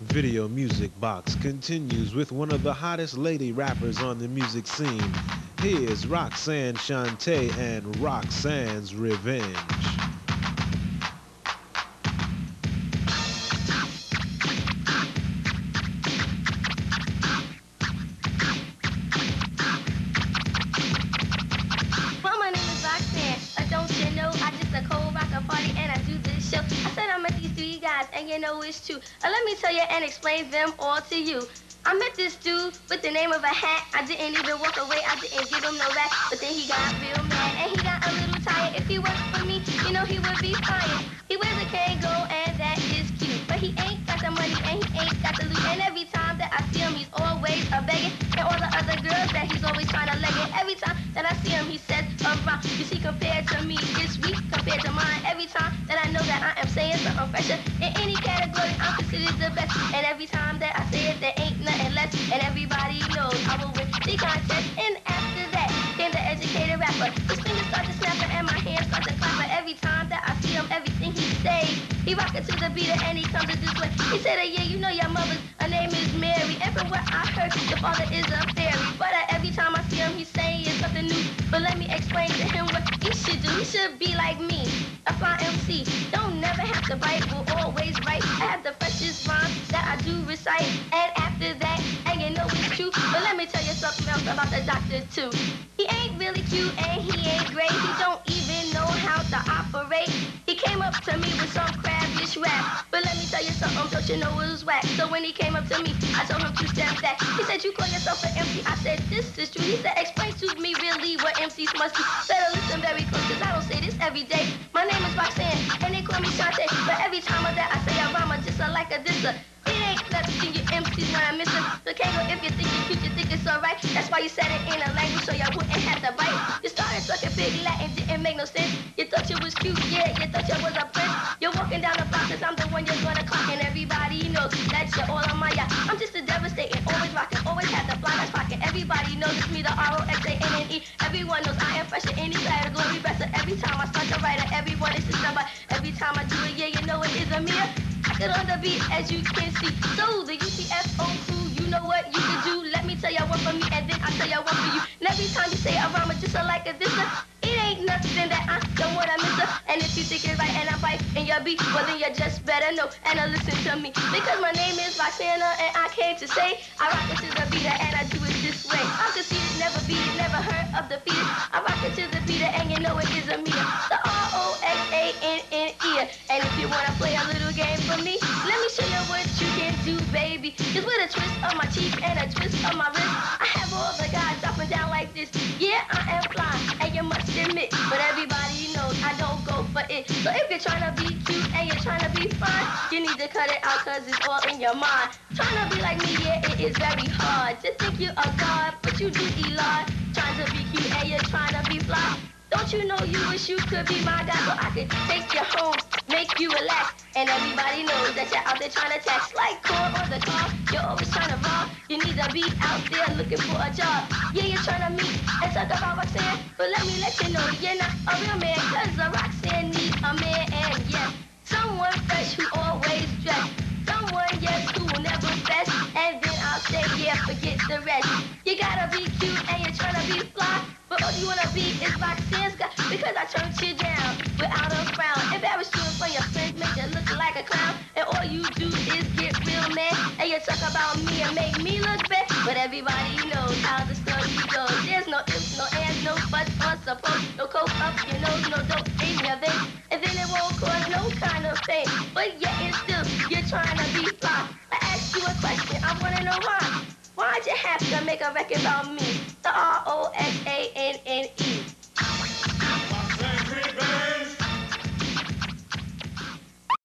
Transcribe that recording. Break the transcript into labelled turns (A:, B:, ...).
A: Video Music Box continues with one of the hottest lady rappers on the music scene. Here's Roxanne Shante and Roxanne's Revenge.
B: And you know it's true. Uh, let me tell you and explain them all to you. I met this dude with the name of a hat. I didn't even walk away. I didn't give him no rap. But then he got real mad and he got a little tired. If he worked for me, you know he would be fired. He wears a Kangol and that is cute. But he ain't got the money and he ain't got the loot. And every time that I see him, he's always a begging. And all the other girls that he's always trying to leg it. Every time and he comes this way. He said, yeah, you know your mother's, her name is Mary. And from what I heard, the father is a fairy. But uh, every time I see him, he's saying something new. But let me explain to him what he should do. He should be like me, a fly MC. Don't never have to bite, will always write. I have the freshest rhymes that I do recite. And after that, and you know it's true. But let me tell you something else about the doctor too. He ain't really cute and he ain't great. He don't even know how to operate. Came up to me with some crabbish rap. But let me tell you something, don't you know it was whack. So when he came up to me, I told him to step back. He said, you call yourself an MC. I said, this is true. He said, explain to me really what MCs must do. Better oh, listen very close, cause I don't say this every day. My name is Roxanne, and they call me Shante. But every time that I say a rhyme, I just a like a disser. It ain't nothing you MCs when I miss it. So can't go if you think you're cute, you think it's alright. That's why you said it in a language so y'all wouldn't have to bite. You started talking pig Latin, didn't make no sense. Was cute, yeah, you thought you was a prince. You're walking down the block cause I'm the one you're gonna clock and everybody knows that you're all on my yacht. I'm just a devastating, always rocking, always have the fly pocket. Everybody knows it's me, the R-O-X-A-N-N-E. Everyone knows I am fresh in any category. Better every time I start to write it, everyone is just number. Every time I do it, yeah, you know it is a mirror. I get on the beat as you can see. So the UTFO crew, you know what you can do. Let me tell you one for me and then I'll tell you one for you. And every time you say a rhyme, just like a And if you think it's right and I'm right in your beat, well then you just better know and uh, listen to me. Because my name is Roxana and I came to say I rock it to the beat and I do it this way. I'm conceited, never beat never heard of the feeder. I rock it to the beat and you know it is a meter. The R-O-X-A-N-N-E. And if you wanna play a little game for me, let me show you what you can do, baby. Just with a twist of my cheek and a twist of my wrist, I have all the guys dropping down like this. Yeah, I it. So if you're trying to be cute and you're trying to be fun, you need to cut it out cause it's all in your mind. Trying to be like me, yeah, it is very hard. Just think you a god, but you do Eli. Trying to be cute and you're trying to be fly. Don't you know you wish you could be my guy so I could take you home, make you relax. And everybody knows that you're out there trying to text like corn on the car. You're always trying to rob. You need to be out there looking for a job. Yeah, you're trying to meet and talk about Roxanne. But let me let you know you're not a real man. Cause a needs a man and yes, someone fresh who always dressed. Someone, yes, who never best. And then I'll say, yeah, forget the rest. You gotta be cute and you're be fly. But all you wanna be is Roxanne's guy because I turned you down without a frown. Embarrass you in your friends, make you look like a clown. And all you do is get real mad. And you talk about me and make me look bad. But everybody knows how the story goes. There's no ifs, no ands, no buts, or suppose. No coke up your nose, no dope in your But yet and still, you're trying to be fly. I ask you a question, I wanna know why. Why'd you have to make a record about me? The R-O-X-A-N-N-E.